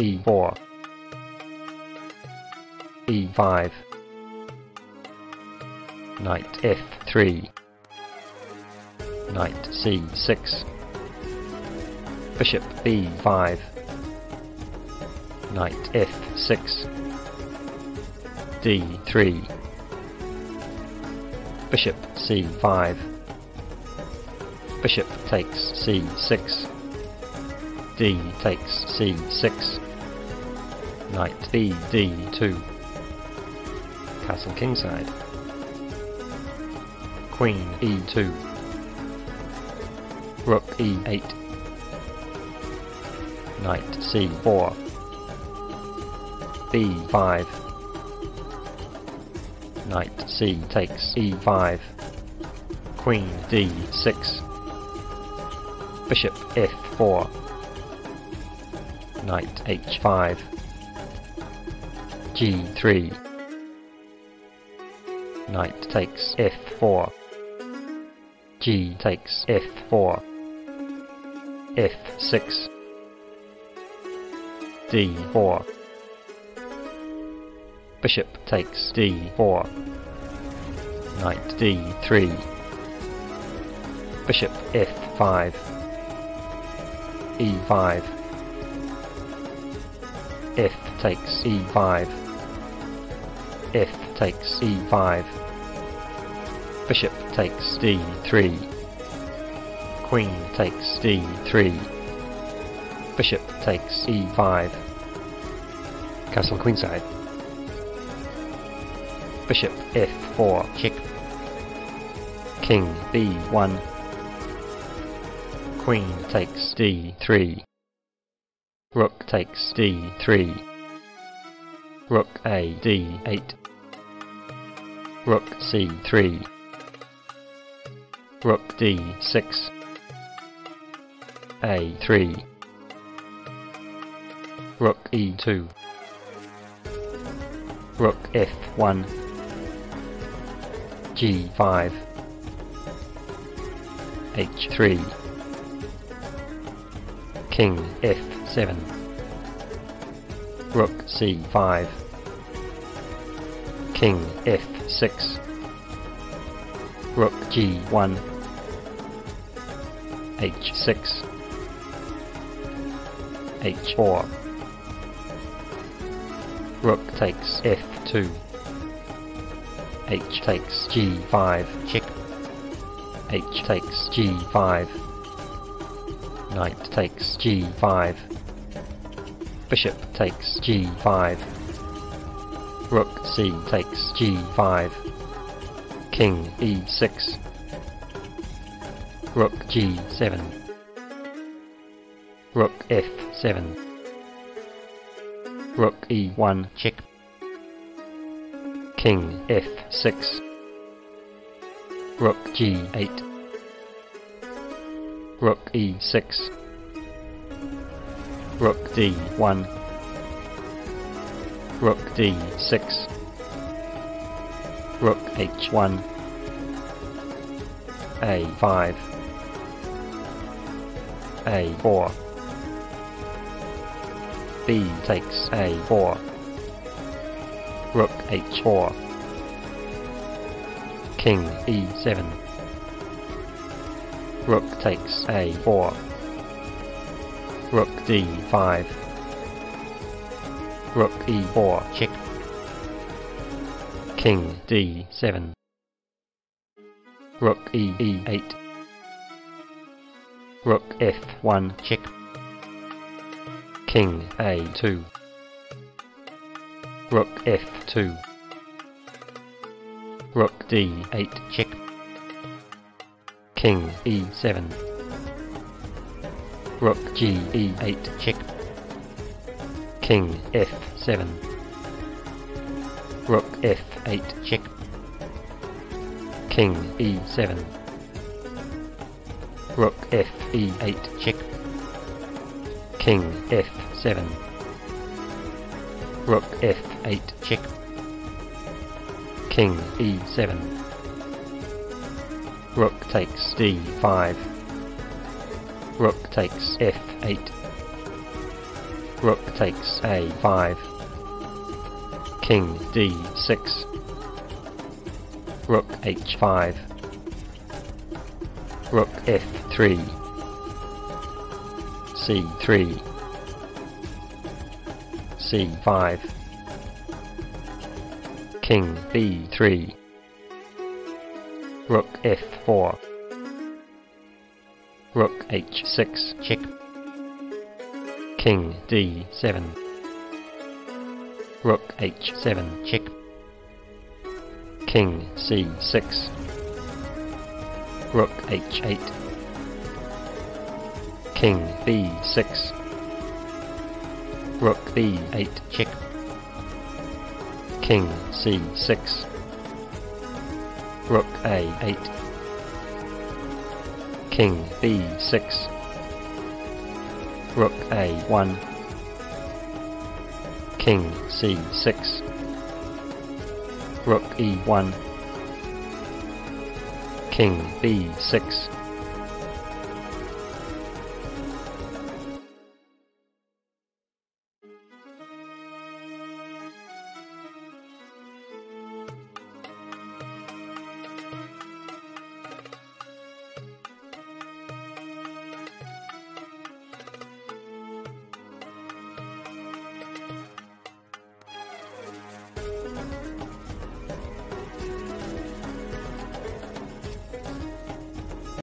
e4 e5 knight f3 knight c6 bishop b5 knight f6 d3 bishop c5 bishop takes c6 d takes c6 knight b d2 castle kingside. Queen e2 rook e8 knight c4 b5 knight c takes e5 queen d6 bishop f4 knight h5 g3 knight takes f4 g takes f4 f6 d4 bishop takes d4 knight d3 bishop f5 e5 f takes e5 f takes e5 bishop takes d3 queen takes d3 bishop takes e5 castle queenside. Bishop f4 check king b1 queen takes d3 rook takes d3 rook a d8 rook c3 rook d6 a3 rook e2 rook f1 g5 h3 king f7 rook c5 king f6 rook g1 h6 h4 rook takes f2 h takes g5 check h takes g5 knight takes g5 bishop takes g5 rook c takes g5 king e6 rook g7 rook f7 rook e1 check. King f6 rook g8 rook e6 rook d1 rook d6 rook h1 a5 a4 b takes a4 rook h4 king e7 rook takes a4 rook d5 rook e4 check king d7 rook e e8 rook f1 check king a2 rook f2 rook d8 check king e7 rook g e8 check king f7 rook f8 check. King e7 rook f e8 check. King f7 rook f8 check. King e7 rook takes d5 rook takes f8 Rook takes A5. King D6. Rook H5. Rook F3. C3. C5. King B3. Rook F4. Rook H6 check. King D7. Rook H7 check. King C6. Rook H8. King B6. Rook B8 check. King C6. Rook A8. King B6. Rook A1. King C6. Rook E1. King B6.